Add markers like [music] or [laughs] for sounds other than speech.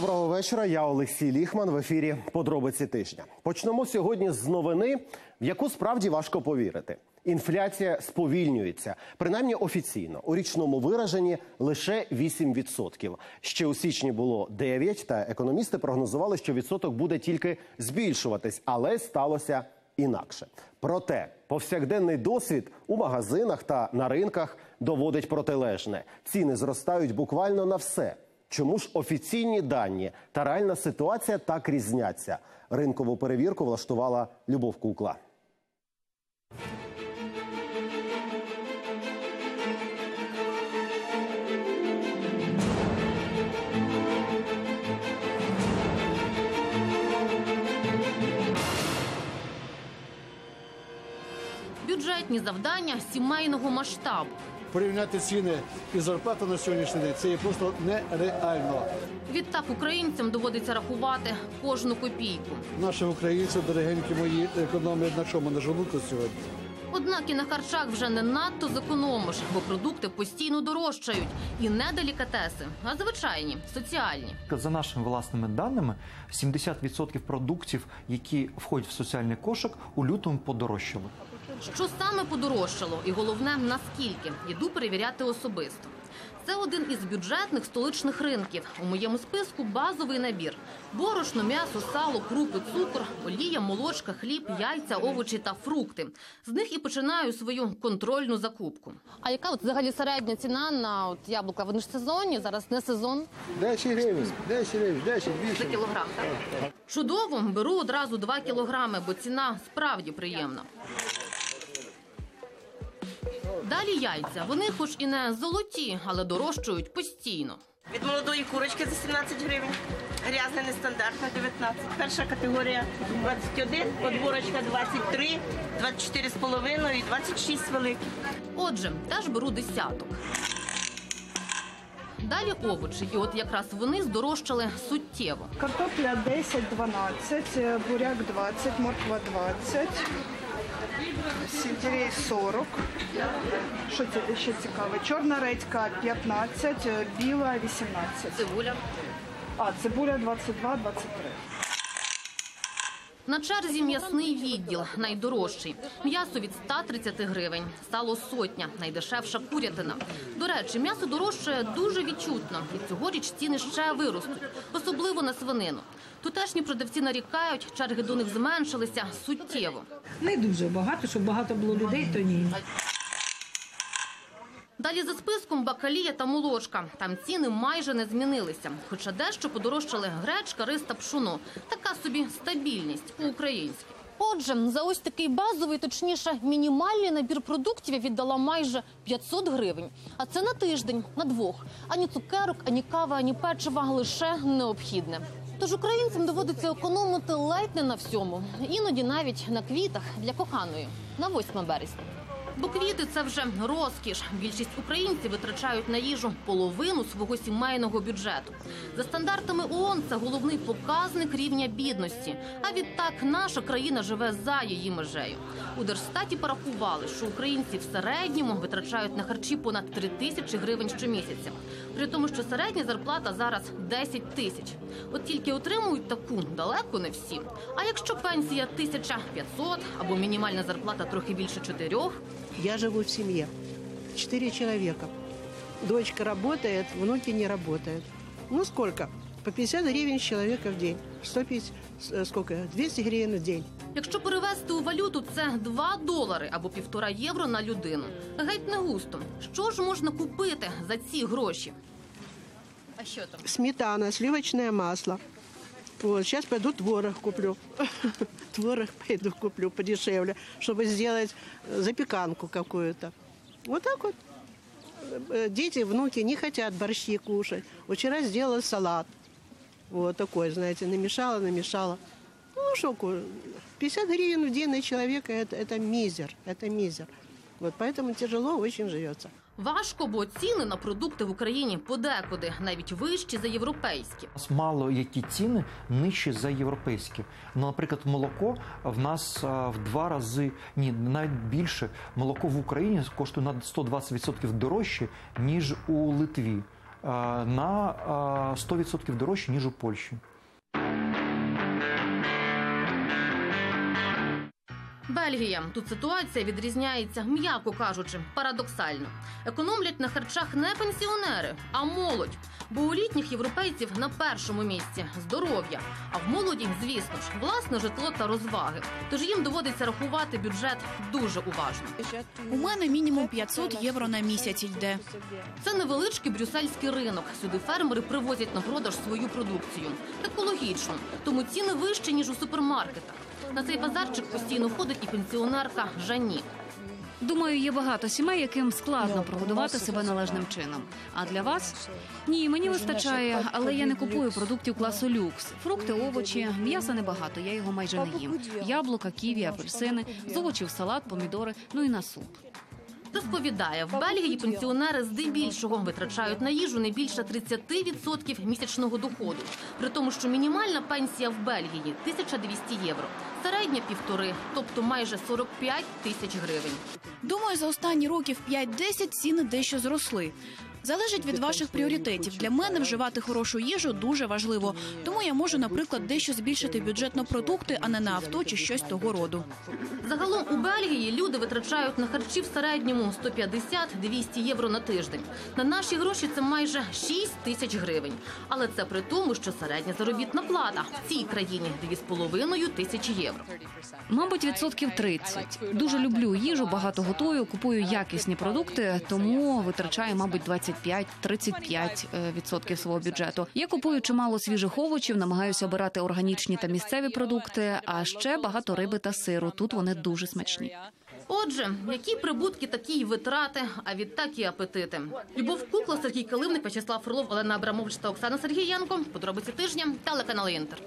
Доброго вечора. Я Олексій Ліхман в ефірі Подробиці тижня. Почнемо сьогодні з новини, в яку справді важко повірити. Інфляція сповільнюється, принаймні офіційно. У річному вираженні лише 8%. Ще у січні було 9%, та економісти прогнозували, що відсоток буде тільки збільшуватись, але сталося інакше. Проте повсякденний досвід у магазинах та на ринках доводить протилежне. Ціни зростають буквально на все. Чому ж офіційні дані та реальна ситуація так різняться? Ринкову перевірку влаштувала Любов Кукла. Бюджетні завдання сімейного масштабу. Порівняти ціни і зарплату на сьогоднішній день це є просто нереально. Відтак українцям доводиться рахувати кожну копійку. Наші українці, дорогенькі мої, економлять на чому на желудку сьогодні. Однак і на харчах вже не надто зекономиш, бо продукти постійно дорожчають. І не делікатеси, а звичайні, соціальні. За нашими власними даними, 70% продуктів, які входять в соціальний кошик, у лютому подорожчали. Що саме подорожчало, і головне наскільки іду перевіряти особисто. Це один із бюджетних столичних ринків. У моєму списку базовий набір: борошно, м'ясо, сало, крупи, цукор, олія, молочка, хліб, яйця, овочі та фрукти. З них і починаю свою контрольну закупку. А яка от взагалі середня ціна на от яблука? Вони ж сезонні, зараз не сезон. 10 гривень, 10 гривень, 10, За кілограм, так? Чудово, беру одразу 2 кілограми, бо ціна справді приємна. Далі яйця. Вони хоч і не золоті, але дорожчають постійно. Від молодої курочки за 17 гривень, грязне нестандартне 19. Перша категорія 21, подборочка 23, 24,5 і 26 великих. Отже, теж беру десяток. Далі овочі, і от якраз вони здорожчали суттєво. Картопля 10-12, буряк 20, морква 20, сельдерей 40. Що це ще цікаве? Чорна редька 15, біла 18. Цибуля. А, цибуля 22-23. На черзі м'ясний відділ найдорожчий. М'ясо від 130 гривень, сало сотня, найдешевша курятина. До речі, м'ясо дорожчає дуже відчутно, і цьогоріч ціни ще виростуть, особливо на свинину. Тутешні продавці нарікають, черги до них зменшилися суттєво. Не дуже багато, щоб багато було людей, то ні. Далі за списком бакалія та молочка. Там ціни майже не змінилися. Хоча дещо подорожчали гречка, рис та пшоно. Така собі стабільність по-українськи. Отже, за ось такий базовий, точніше, мінімальний набір продуктів я віддала майже 500 гривень. А це на тиждень, на двох. Ані цукерок, ані кави, ані печива лише необхідне. Тож українцям доводиться економити ледь не на всьому, іноді навіть на квітах для коханої на 8 березня. Бо квіти це вже розкіш. Більшість українців витрачають на їжу половину свого сімейного бюджету. За стандартами ООН це головний показник рівня бідності. А відтак наша країна живе за її межею. У Держстаті порахували, що українці в середньому витрачають на харчі понад 3 тисячі гривень щомісяця. При тому, що середня зарплата зараз 10 тисяч. От тільки отримують таку далеко не всі. А якщо пенсія 1500 або мінімальна зарплата трохи більше чотирьох, Я живу в семье. Четыре человека. Дочка работает, внуки не работают. Ну сколько? По 50 гривен с человека в день. 150, э, сколько? 200 гривен в день. Якщо перевести у валюту, це 2 долари або півтора євро на людину. Геть не густо. Що ж можна купити за ці гроші? А що там? Сметана, сливочное масло. Вот, сейчас пойду творог куплю. [laughs] Творог пойду куплю подешевле, чтобы сделать э, запеканку какую-то. Вот так вот. Э, Дети, внуки не хотят борщи кушать. Вчера сделала салат. Вот такой, знаете, намешала, намешала. Ну, что, ку- 50 гривен в день на человека это, это мизер, это мизер. Вот поэтому тяжело очень живется. Важко, бо ціни на продукти в Україні подекуди навіть вищі за європейські. У нас мало які ціни нижчі за європейські. Ну, наприклад, молоко в нас а, в два рази, ні, навіть більше. Молоко в Україні коштує на 120% дорожче, ніж у Литві. на е, 100% дорожче, ніж у Польщі. Бельгія. Тут ситуація відрізняється, м'яко кажучи, парадоксально. Економлять на харчах не пенсіонери, а молодь. Бо у літніх європейців на першому місці здоров'я. А в молоді, звісно ж, власне житло та розваги. Тож їм доводиться рахувати бюджет дуже уважно. У мене мінімум 500 євро на місяць йде. Це невеличкий брюссельський ринок. Сюди фермери привозять на продаж свою продукцію. Екологічно, тому ціни вищі ніж у супермаркетах. На цей базарчик постійно ходить і пенсіонерка Жанні. Думаю, є багато сімей, яким складно прогодувати себе належним чином. А для вас ні, мені вистачає, але я не купую продуктів класу люкс. Фрукти, овочі, м'яса небагато. Я його майже не їм. Яблука, ківі, апельсини, з овочів салат, помідори, ну і на суп. Розповідає, в Бельгії пенсіонери здебільшого витрачають на їжу не більше 30% місячного доходу. При тому, що мінімальна пенсія в Бельгії 1200 євро, середня півтори, тобто майже 45 тисяч гривень. Думаю, за останні років 5-10 ціни дещо зросли. Залежить від ваших пріоритетів. Для мене вживати хорошу їжу дуже важливо. Тому я можу, наприклад, дещо збільшити бюджет на продукти, а не на авто чи щось того роду. Загалом у Бельгії люди витрачають на харчі в середньому 150-200 євро на тиждень. На наші гроші це майже 6 тисяч гривень. Але це при тому, що середня заробітна плата в цій країні 2,5 тисячі євро. Мабуть, відсотків 30. Дуже люблю їжу, багато готую, купую якісні продукти, тому витрачаю, мабуть, 25-35 е, відсотків свого бюджету. Я купую чимало свіжих овочів, намагаюся обирати органічні та місцеві продукти, а ще багато риби та сиру. Тут вони дуже смачні. Отже, які прибутки, такі й витрати, а відтак і апетити. Любов Кукла, Сергій Калимник, Вячеслав Фролов, Олена Абрамович та Оксана Сергієнко. Подробиці тижня, телеканал Інтер.